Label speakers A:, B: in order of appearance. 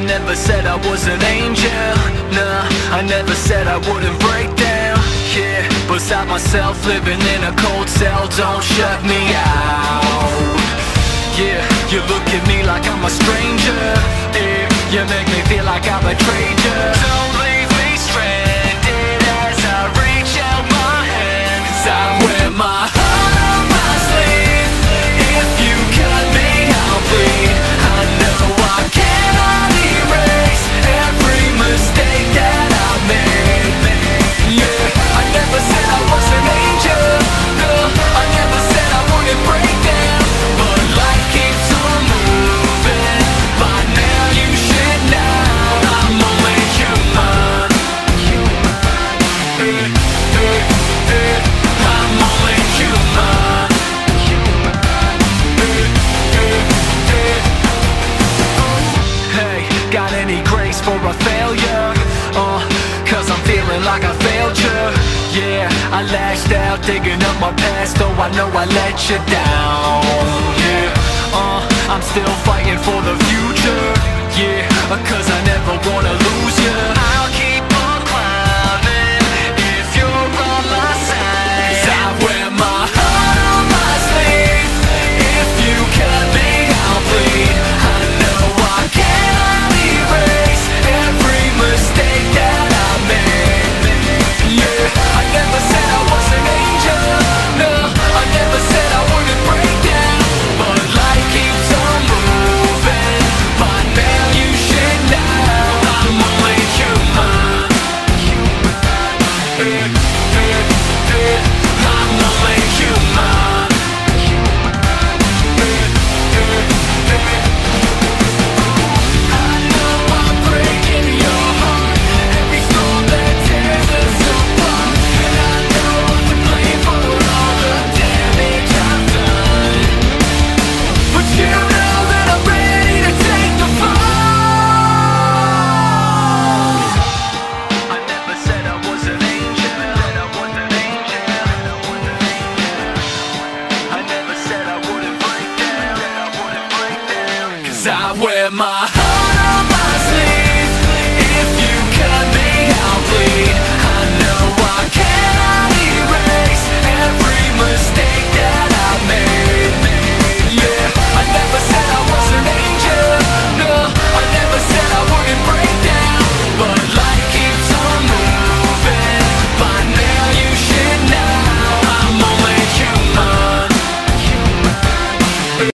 A: never said I was an angel. Nah, I never said I wouldn't break down. Yeah, beside myself living in a cold cell Don't shut me out. Yeah, you look at me like I'm a stranger. Yeah, you make me feel like I betrayed you Don't leave me stranded as I reach out my hand 'Cause I wear my heart got any grace for a failure? Uh, cause I'm feeling like I failed you. Yeah, I lashed out digging up my past Though I know I let you down. Yeah, uh, I'm still fighting for the future. Yeah, cause I I wear my heart